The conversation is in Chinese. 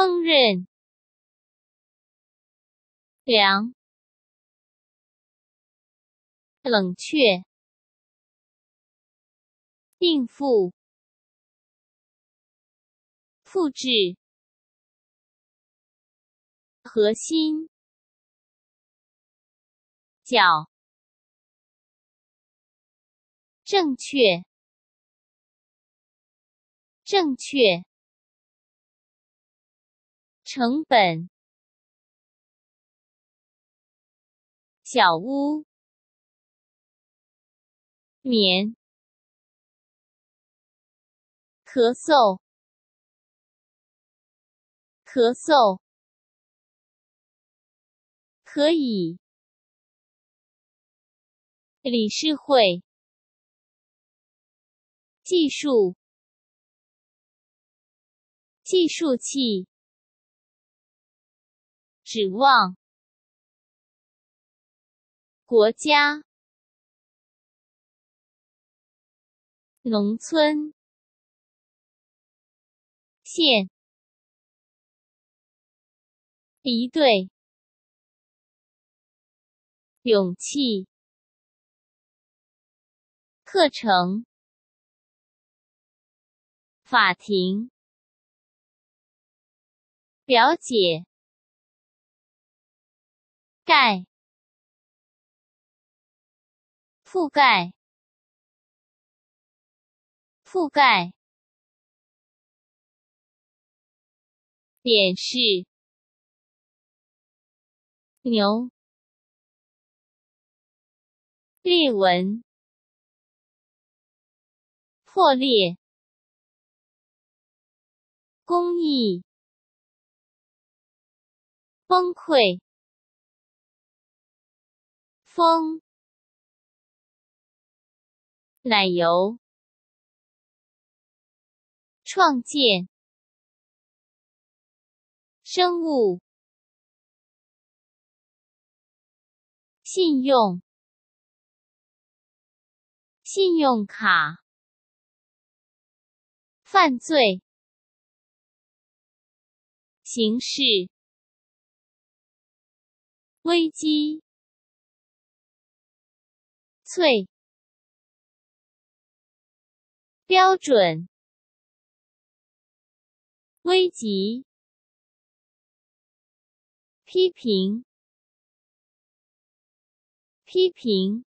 烹饪，凉，冷却，应付，复制，核心，角，正确，正确。成本，小屋，棉，咳嗽，咳嗽，可以，理事会，技术，计数器。指望。国家、农村、县、敌对、勇气、课程、法庭、表姐。盖，覆盖，覆盖，点示，牛，裂纹，破裂，工艺，崩溃。风，奶油，创建，生物，信用，信用卡，犯罪，形式，危机。翠，标准，危急，批评，批评，